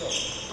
Christ.